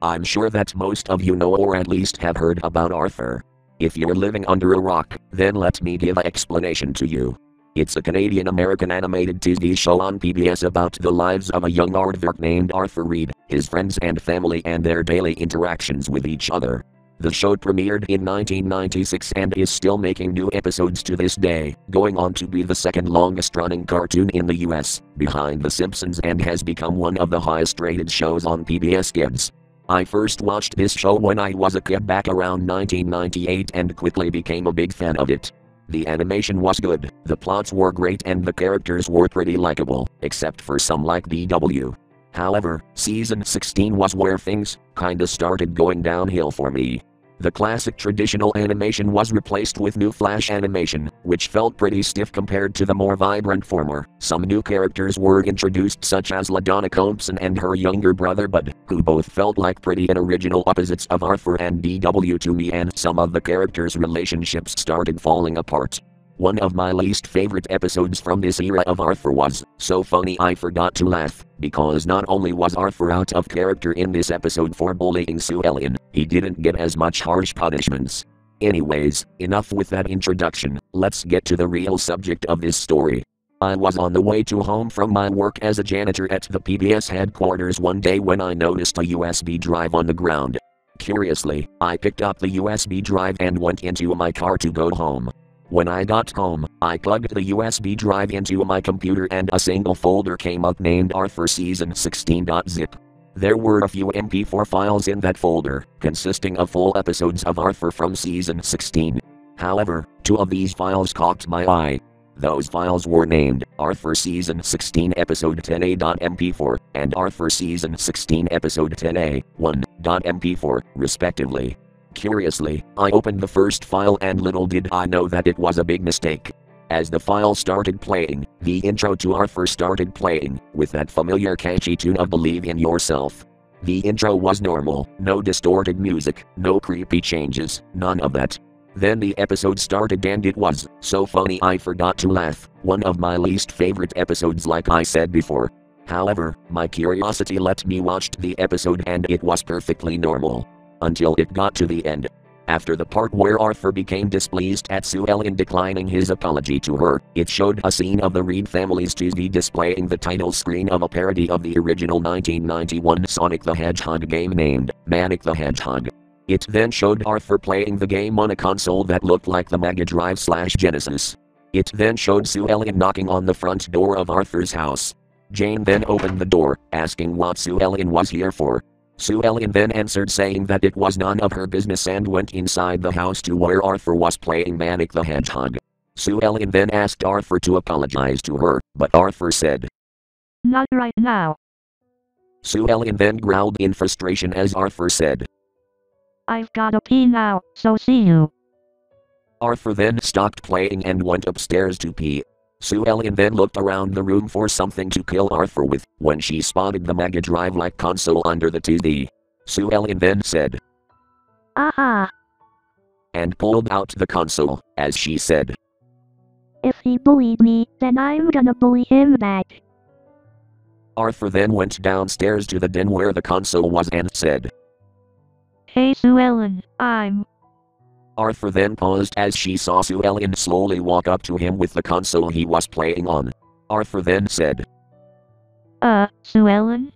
I'm sure that most of you know or at least have heard about Arthur. If you're living under a rock, then let me give an explanation to you. It's a Canadian American animated TV show on PBS about the lives of a young aardvark named Arthur Reed, his friends and family, and their daily interactions with each other. The show premiered in 1996 and is still making new episodes to this day, going on to be the second longest running cartoon in the US, behind The Simpsons, and has become one of the highest rated shows on PBS Kids. I first watched this show when I was a kid back around 1998 and quickly became a big fan of it. The animation was good, the plots were great, and the characters were pretty likable, except for some like DW. However, season 16 was where things kinda started going downhill for me. The classic traditional animation was replaced with new flash animation, which felt pretty stiff compared to the more vibrant former. Some new characters were introduced, such as LaDonna Compson and her younger brother Bud, who both felt like pretty and original opposites of Arthur and DW to me, and some of the characters' relationships started falling apart. One of my least favorite episodes from this era of Arthur was so funny I forgot to laugh, because not only was Arthur out of character in this episode for bullying Sue Ellen, he didn't get as much harsh punishments. Anyways, enough with that introduction, let's get to the real subject of this story. I was on the way to home from my work as a janitor at the PBS headquarters one day when I noticed a USB drive on the ground. Curiously, I picked up the USB drive and went into my car to go home. When I got home, I plugged the USB drive into my computer and a single folder came up named Arthur Season 16.zip. There were a few MP4 files in that folder, consisting of full episodes of Arthur from Season 16. However, two of these files caught my eye. Those files were named Arthur Season 16 Episode 10A.mp4 and Arthur Season 16 Episode 10A 1.mp4, respectively. Curiously, I opened the first file and little did I know that it was a big mistake. As the file started playing, the intro to Arthur started playing, with that familiar catchy tune of Believe in Yourself. The intro was normal, no distorted music, no creepy changes, none of that. Then the episode started and it was so funny I forgot to laugh, one of my least favorite episodes, like I said before. However, my curiosity let me watch the episode and it was perfectly normal until it got to the end. After the part where Arthur became displeased at Sue Ellen declining his apology to her, it showed a scene of the Reed family's TV displaying the title screen of a parody of the original 1991 Sonic the Hedgehog game named Manic the Hedgehog. It then showed Arthur playing the game on a console that looked like the Mega Drive slash Genesis. It then showed Sue Ellen knocking on the front door of Arthur's house. Jane then opened the door, asking what Sue Ellen was here for. Sue Ellen then answered saying that it was none of her business and went inside the house to where Arthur was playing Manic the Hedgehog. Sue Ellen then asked Arthur to apologize to her, but Arthur said, Not right now. Sue Ellen then growled in frustration as Arthur said, I've gotta pee now, so see you. Arthur then stopped playing and went upstairs to pee. Sue Ellen then looked around the room for something to kill Arthur with when she spotted the Mega Drive like console under the TV. Sue Ellen then said, Aha! and pulled out the console, as she said. If he bullied me, then I'm gonna bully him back. Arthur then went downstairs to the den where the console was and said, Hey Sue Ellen, I'm. Arthur then paused as she saw Sue Ellen slowly walk up to him with the console he was playing on. Arthur then said, Uh, Sue Ellen?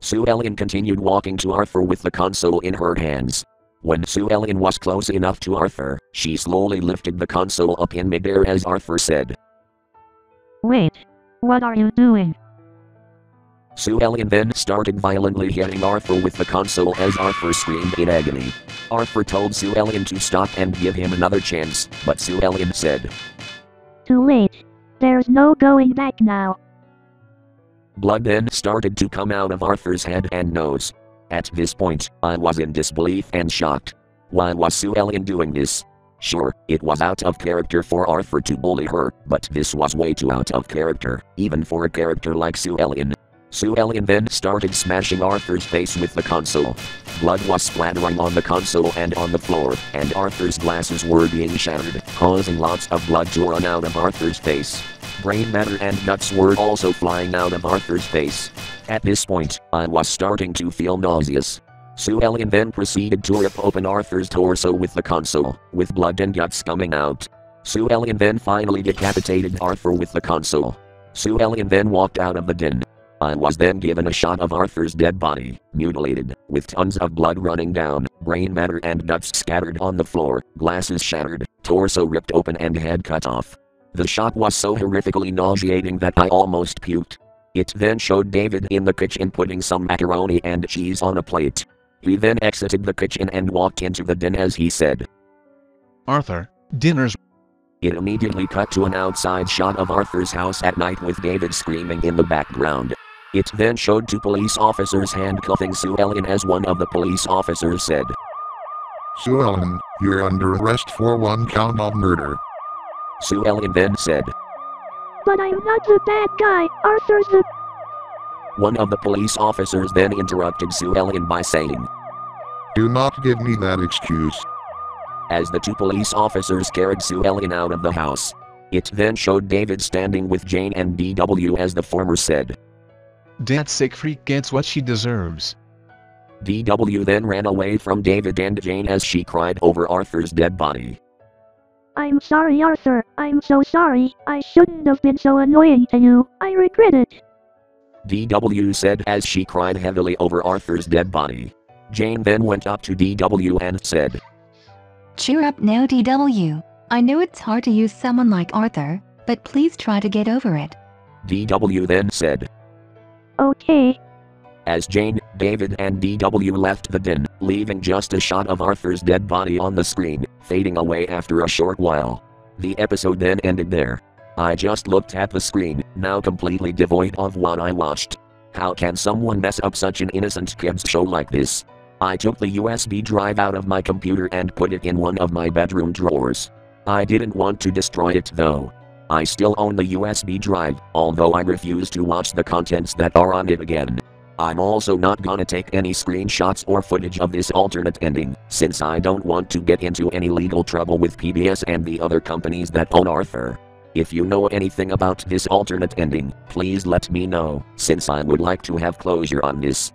Sue Ellen continued walking to Arthur with the console in her hands. When Sue Ellen was close enough to Arthur, she slowly lifted the console up in midair as Arthur said. Wait. What are you doing? Sue Ellen then started violently hitting Arthur with the console as Arthur screamed in agony. Arthur told Sue Ellen to stop and give him another chance, but Sue Ellen said, Too late. There's no going back now. Blood then started to come out of Arthur's head and nose. At this point, I was in disbelief and shocked. Why was Sue Ellen doing this? Sure, it was out of character for Arthur to bully her, but this was way too out of character, even for a character like Sue Sue Ellen then started smashing Arthur's face with the console. Blood was splattering on the console and on the floor, and Arthur's glasses were being shattered, causing lots of blood to run out of Arthur's face. Brain matter and guts were also flying out of Arthur's face. At this point, I was starting to feel nauseous. Sue Ellen then proceeded to rip open Arthur's torso with the console, with blood and guts coming out. Sue Ellen then finally decapitated Arthur with the console. Sue Ellen then walked out of the den. I was then given a shot of Arthur's dead body, mutilated, with tons of blood running down, brain matter and guts scattered on the floor, glasses shattered, torso ripped open and head cut off. The shot was so horrifically nauseating that I almost puked. It then showed David in the kitchen putting some macaroni and cheese on a plate. He then exited the kitchen and walked into the den as he said. Arthur, dinner's It immediately cut to an outside shot of Arthur's house at night with David screaming in the background. It then showed two police officers handcuffing Sue Ellen as one of the police officers said. Sue Ellen, you're under arrest for one count of murder. Sue Ellen then said. But I'm not the bad guy, Arthur's the. One of the police officers then interrupted Sue Ellen by saying, Do not give me that excuse. as the two police officers carried Sue Ellen out of the house. It then showed David standing with Jane and DW as the former said. That sick freak gets what she deserves. DW then ran away from David and Jane as she cried over Arthur's dead body. I'm sorry, Arthur. I'm so sorry. I shouldn't have been so annoying to you. I regret it. DW said as she cried heavily over Arthur's dead body. Jane then went up to DW and said, Cheer up now, DW. I know it's hard to use someone like Arthur, but please try to get over it. DW then said, Okay. as Jane, David, and DW left the den, leaving just a shot of Arthur's dead body on the screen, fading away after a short while. The episode then ended there. I just looked at the screen, now completely devoid of what I watched. How can someone mess up such an innocent kids show like this? I took the USB drive out of my computer and put it in one of my bedroom drawers. I didn't want to destroy it though. I still own the USB drive, although I refuse to watch the contents that are on it again. I'm also not gonna take any screenshots or footage of this alternate ending, since I don't want to get into any legal trouble with PBS and the other companies that own Arthur. If you know anything about this alternate ending, please let me know, since I would like to have closure on this.